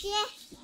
天。